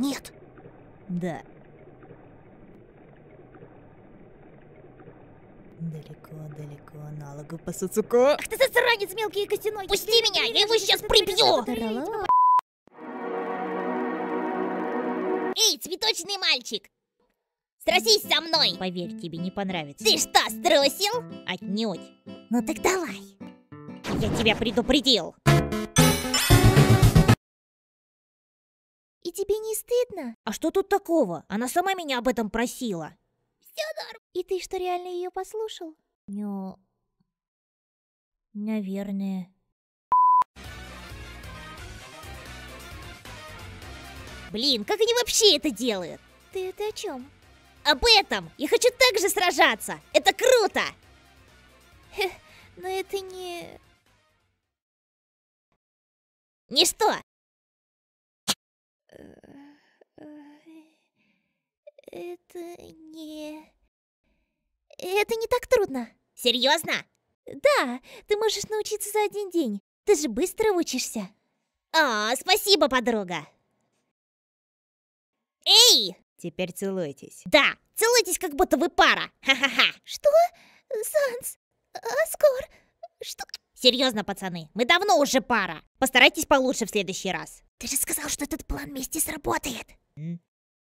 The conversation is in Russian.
Нет. Да. Далеко-далеко налогу по Суцуку. Ах ты засранец мелкий и костяной. Пусти меня, я его сейчас прибью! Эй, цветочный мальчик! Сразись со мной! Поверь, тебе не понравится. Ты что, струсил? Отнюдь. Ну так давай. Я тебя предупредил. И тебе не стыдно? А что тут такого? Она сама меня об этом просила. И ты что, реально ее послушал? Ну, наверное. Блин, как они вообще это делают? Ты это о чем? Об этом! Я хочу так же сражаться! Это круто! Но это не... Ничто! Это не... Это не так трудно. Серьезно? Да, ты можешь научиться за один день. Ты же быстро учишься. А, спасибо, подруга. Эй! Теперь целуйтесь. Да, целуйтесь, как будто вы пара. Ха-ха-ха. Что? Санс, Аскор, что? Серьезно, пацаны, мы давно уже пара. Постарайтесь получше в следующий раз. Ты же сказал, что этот план вместе сработает.